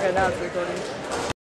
پدر بزاریم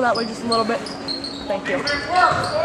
over that way just a little bit? Thank you.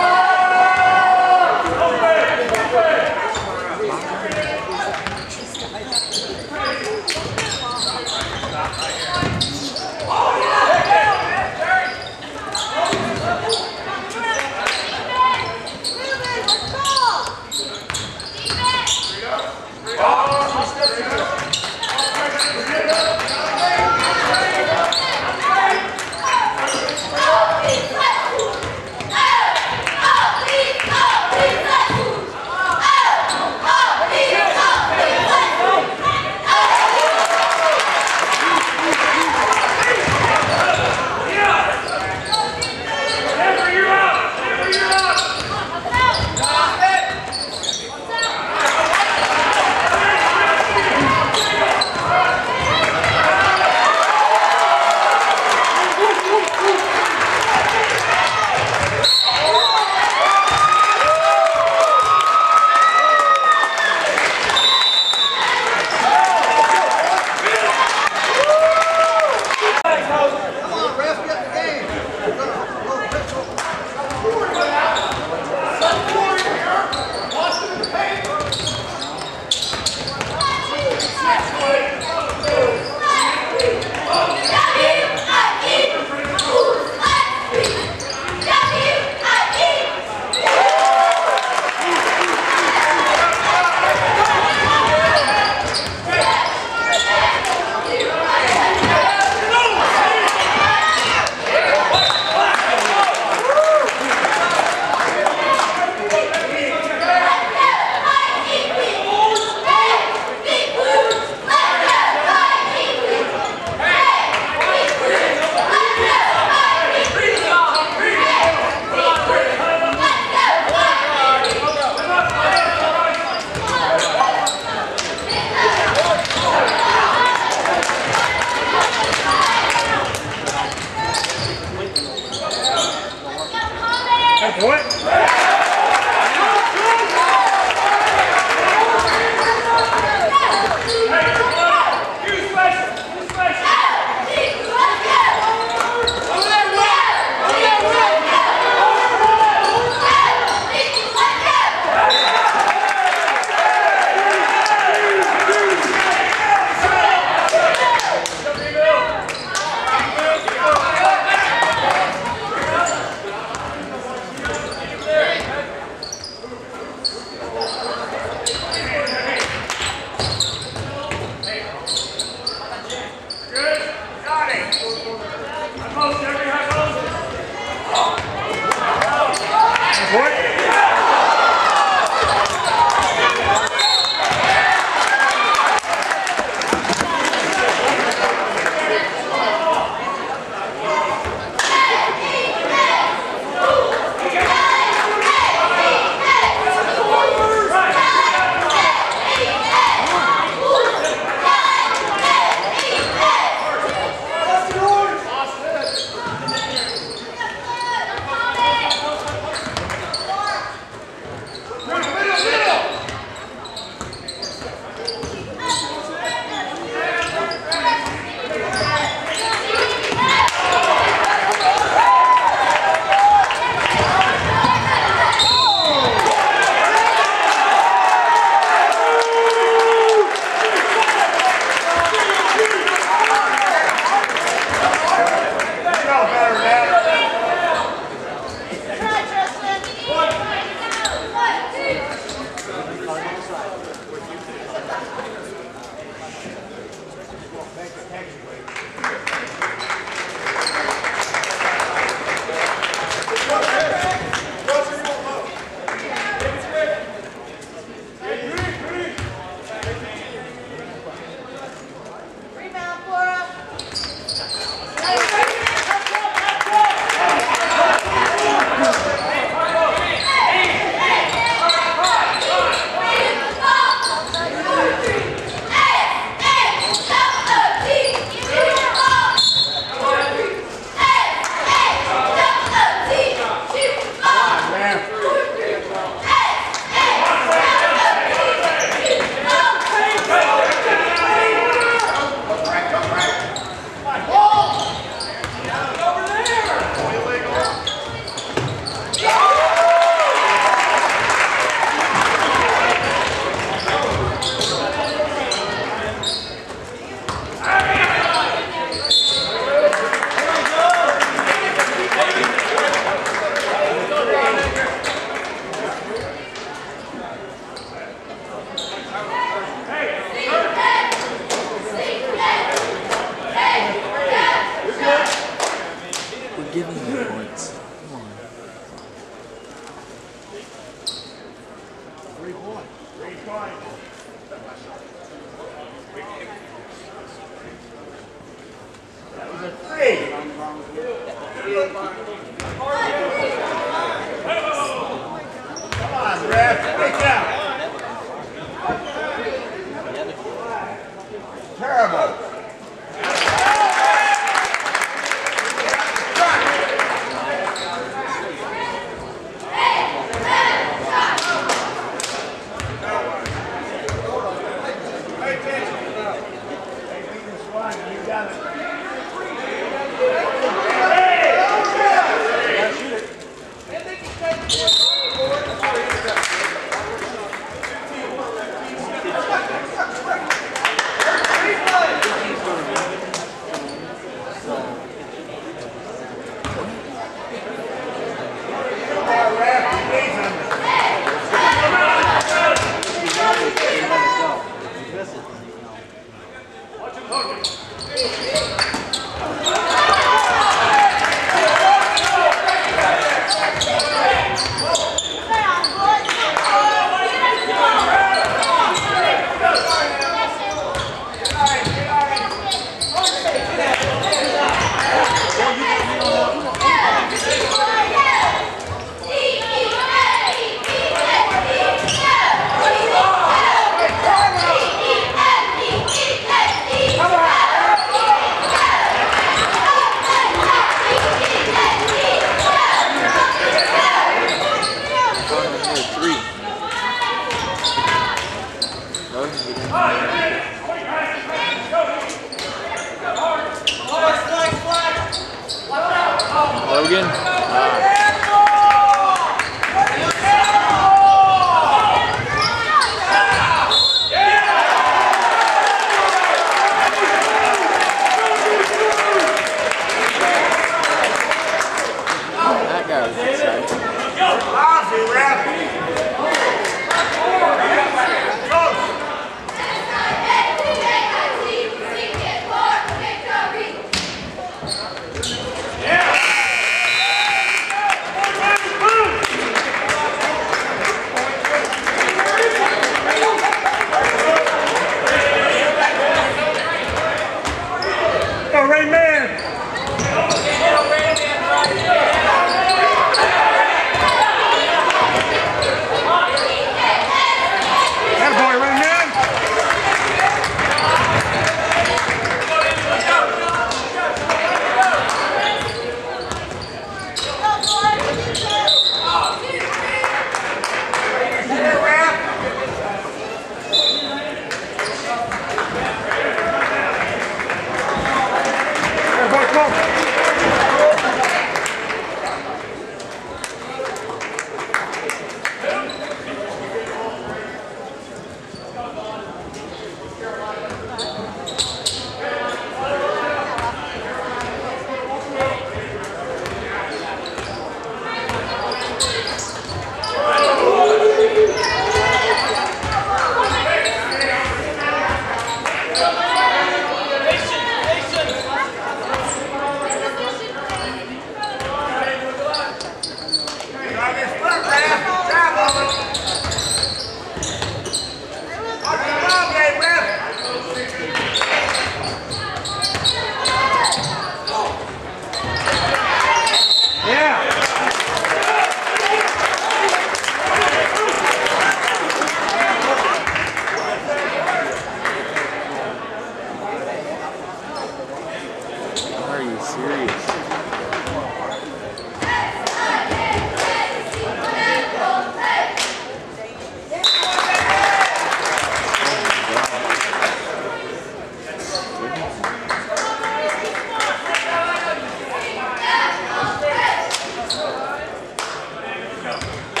Rebound,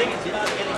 Thank.